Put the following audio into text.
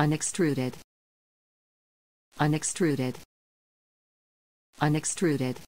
Unextruded. Unextruded. Unextruded.